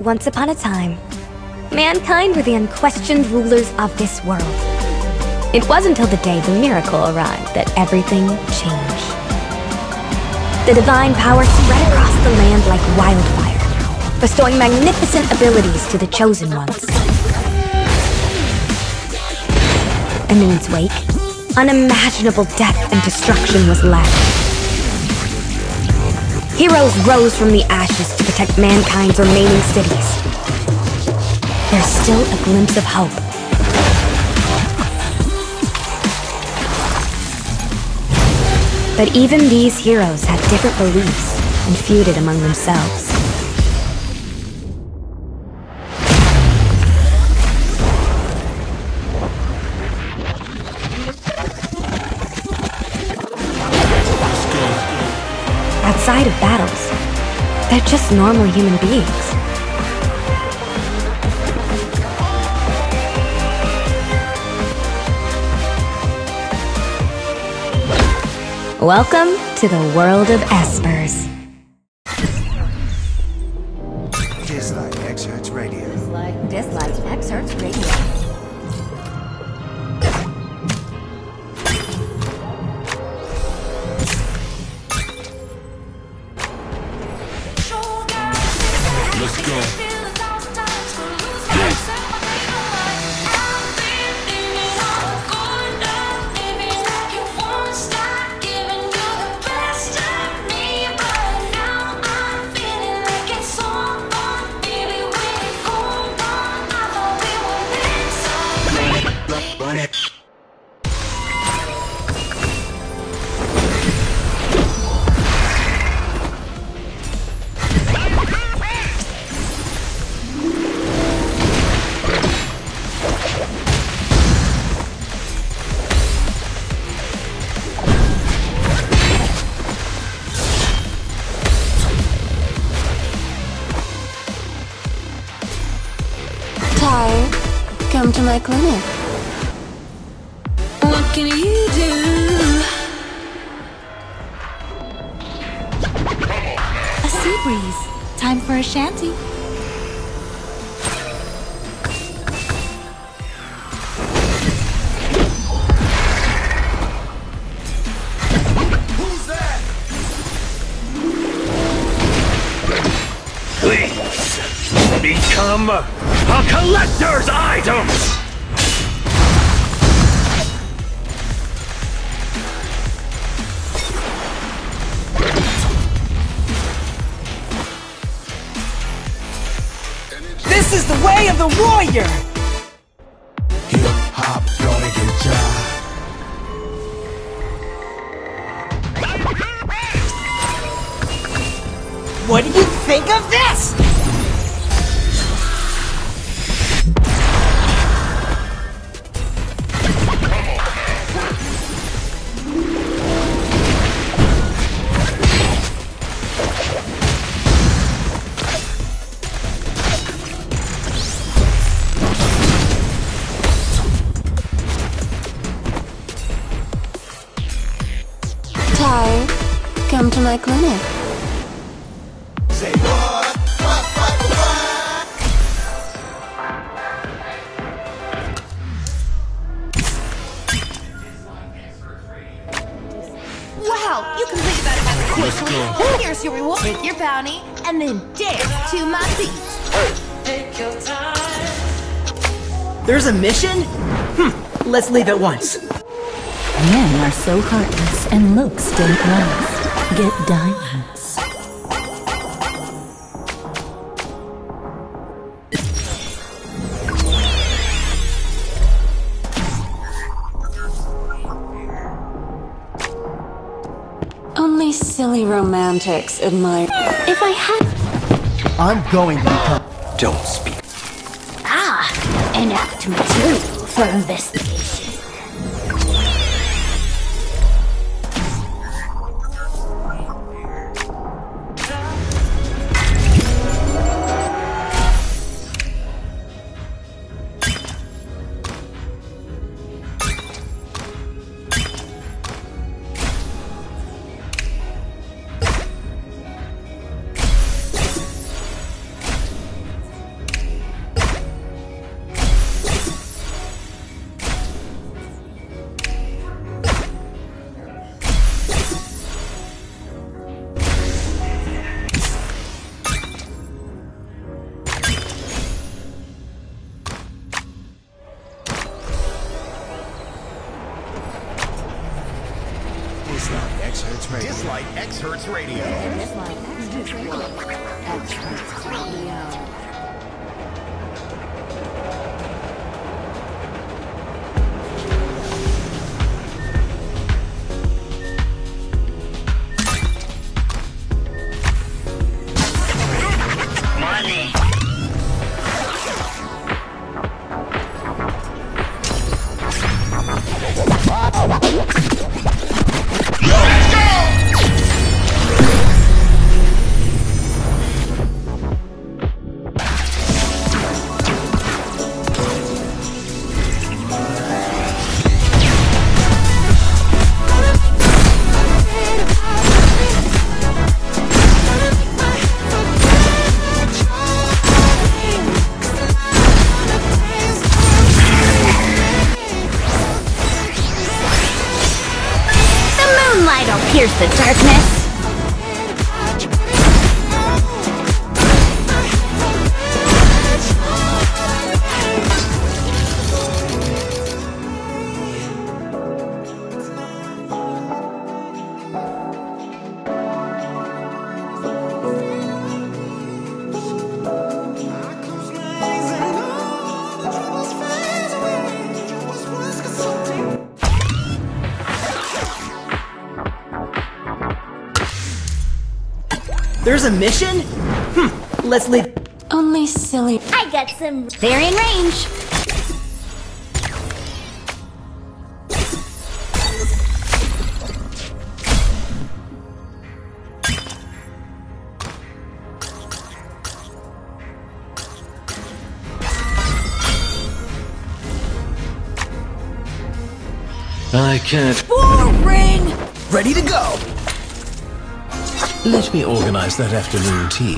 Once upon a time, mankind were the unquestioned rulers of this world. It wasn't until the day the miracle arrived that everything changed. The divine power spread across the land like wildfire, bestowing magnificent abilities to the chosen ones. And in its wake, unimaginable death and destruction was left. Heroes rose from the ashes to protect mankind's remaining cities. There's still a glimpse of hope. But even these heroes had different beliefs and feuded among themselves. Outside of battles. They're just normal human beings. Welcome to the world of espers. Dislyte X Hertz Radio. Dislyte, Dislyte X Hertz Radio. Become a collector's item! This is the way of the warrior! Hip hop, gonna get ya. What do you mission? Hm, let's leave at once. Men are so heartless and looks don't last. Get diamonds. Only silly romantics admire. If I had... I'm going to become... Don't speak. Apt material for investigation. There's a mission? Hmm. Let's leave. Only silly. I got some. They're in range. I can't. Ring, ready to go. Let me organize that afternoon tea.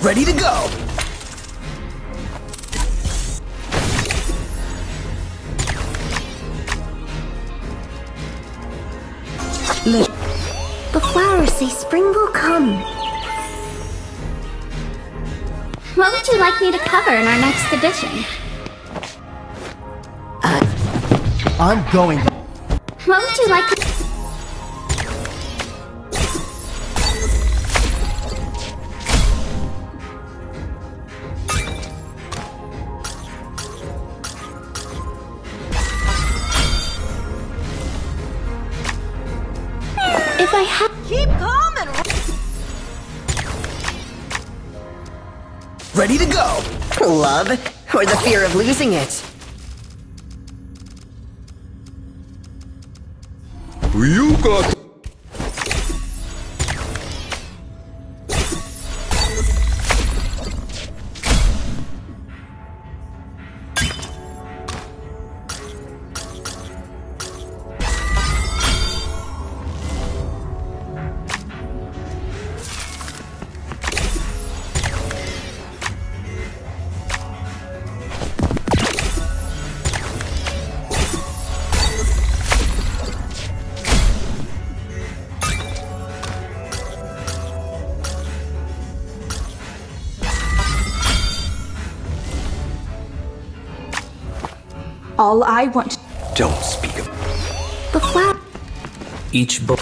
Ready to go. The flowers say spring will come. What would you like me to cover in our next edition? I'm going. Would you like to... If I had... Keep calm and Ready to go. Love or the fear of losing it? You got. All I want Don't speak of. The flower... Each book.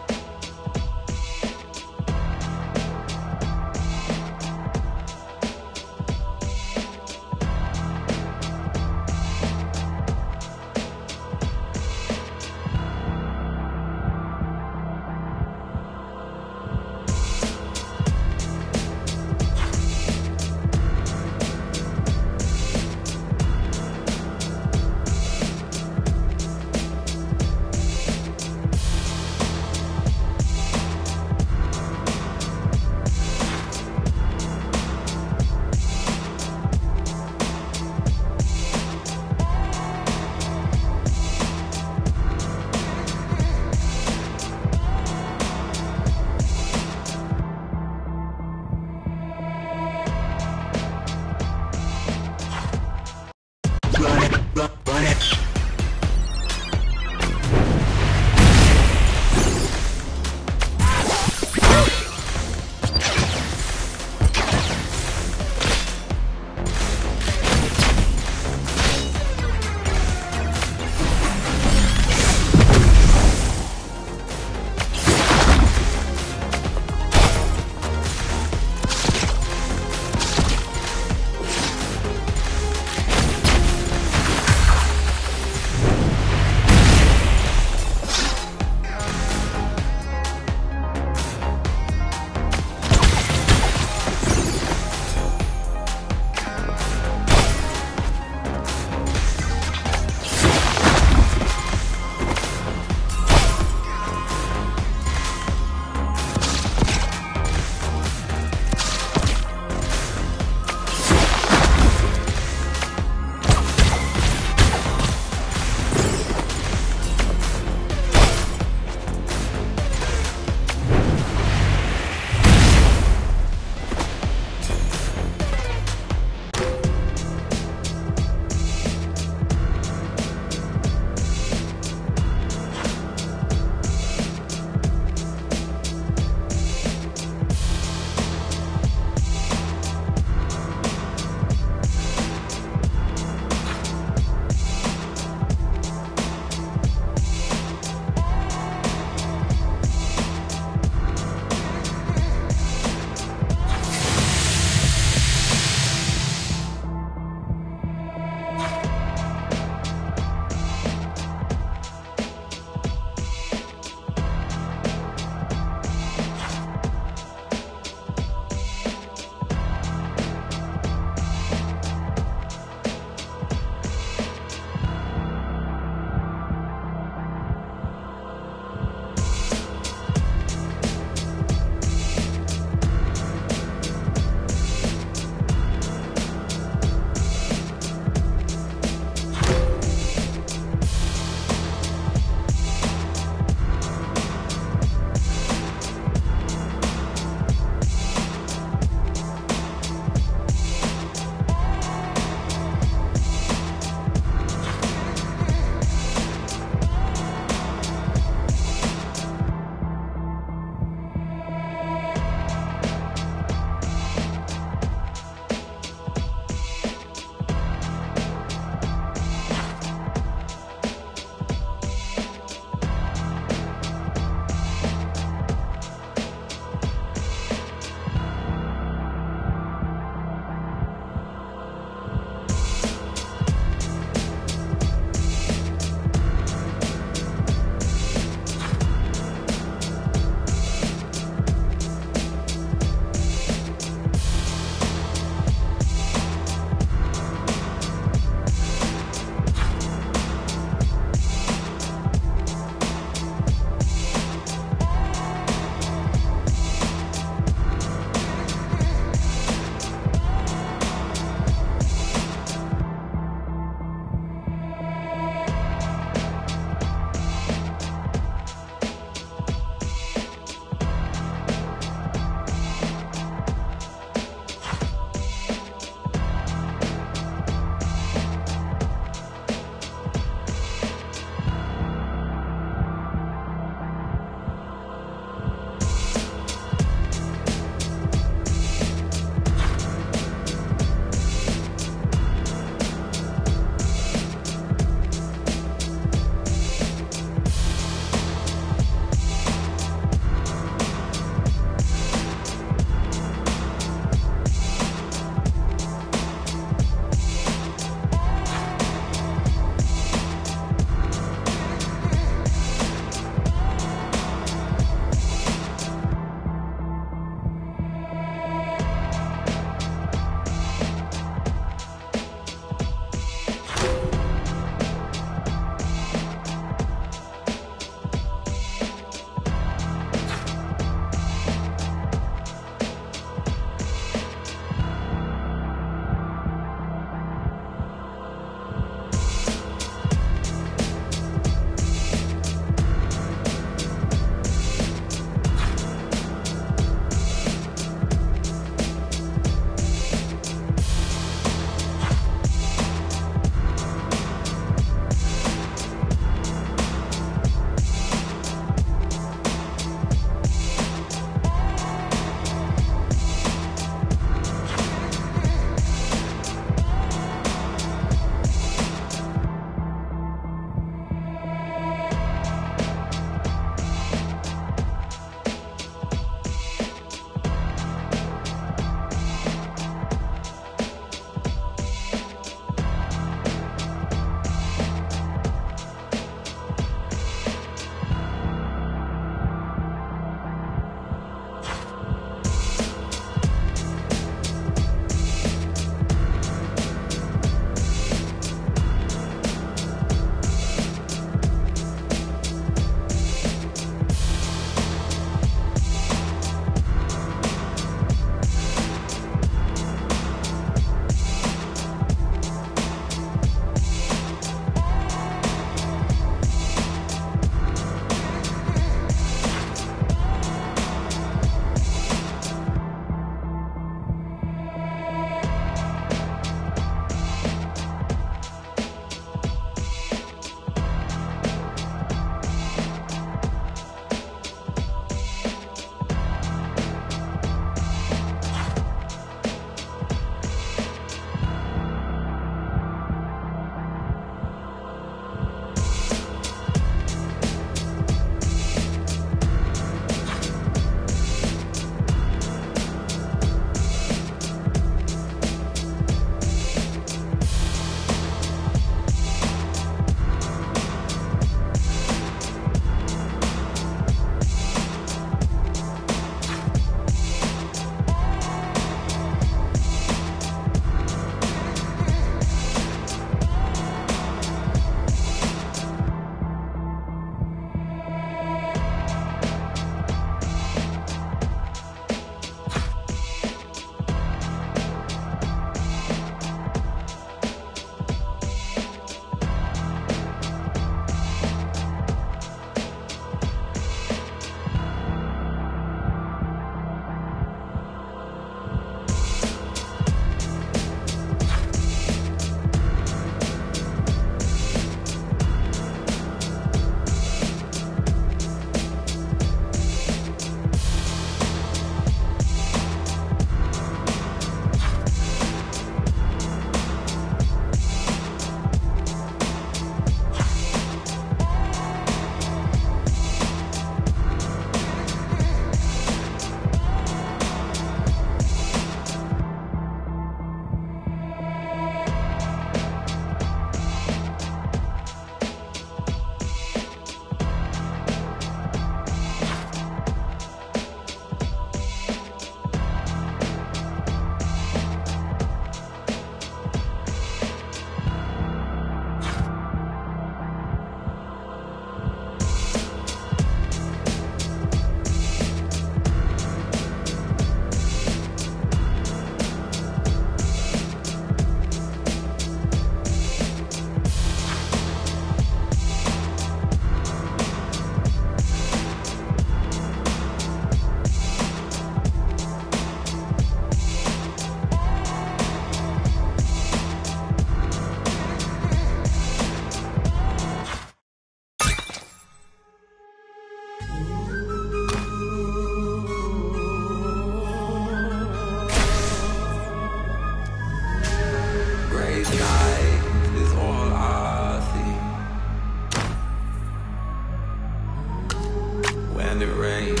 and it rains,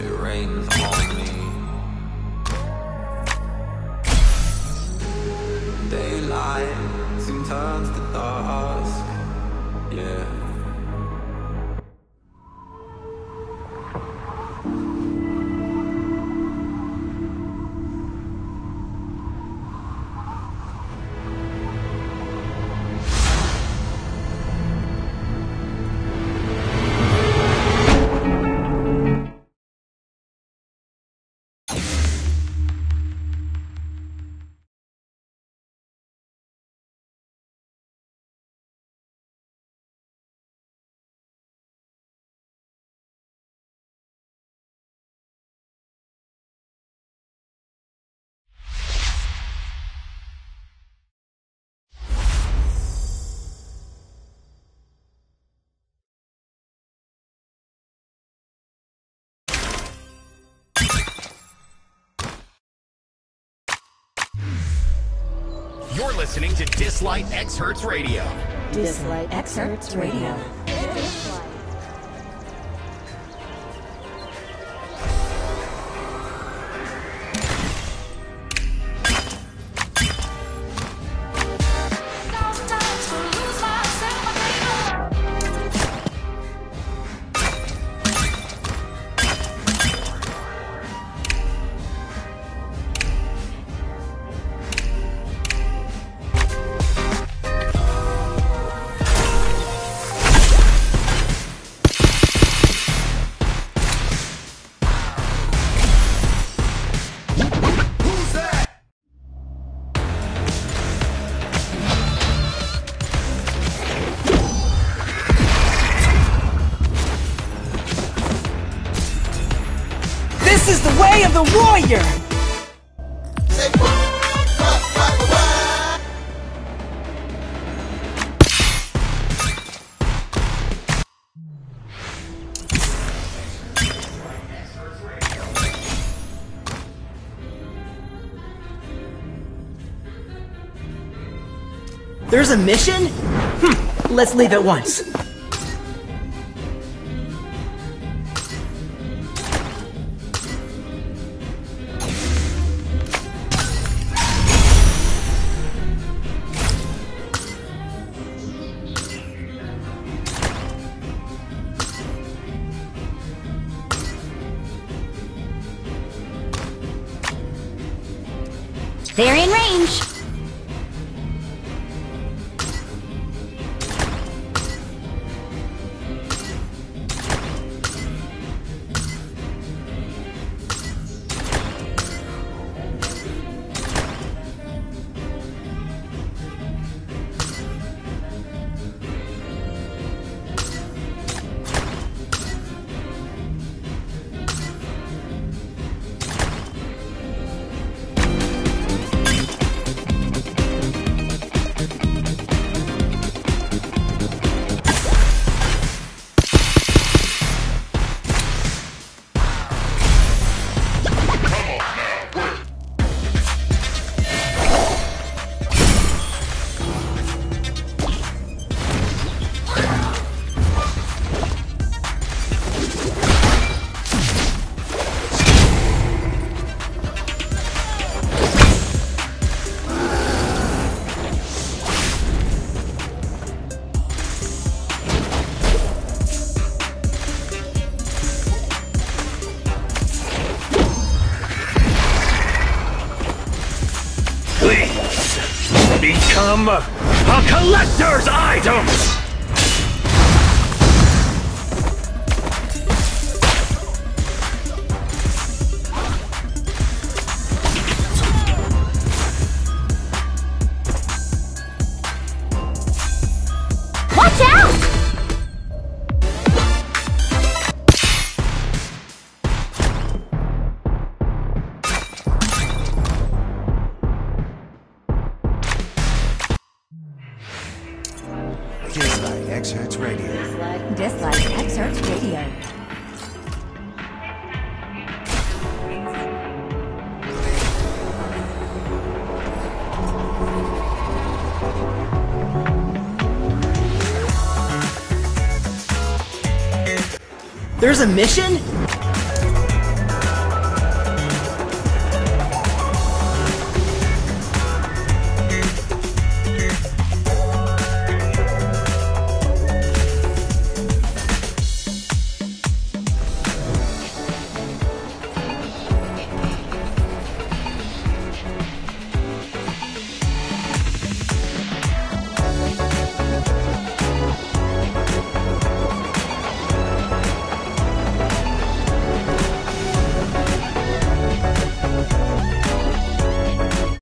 it rains on me. Daylight soon turns to listening to Dislyte X Hertz Radio. Dislyte Excerpts Radio. There's a mission? Hmm, let's leave at once. They're in range. Collector's item. Watch a mission?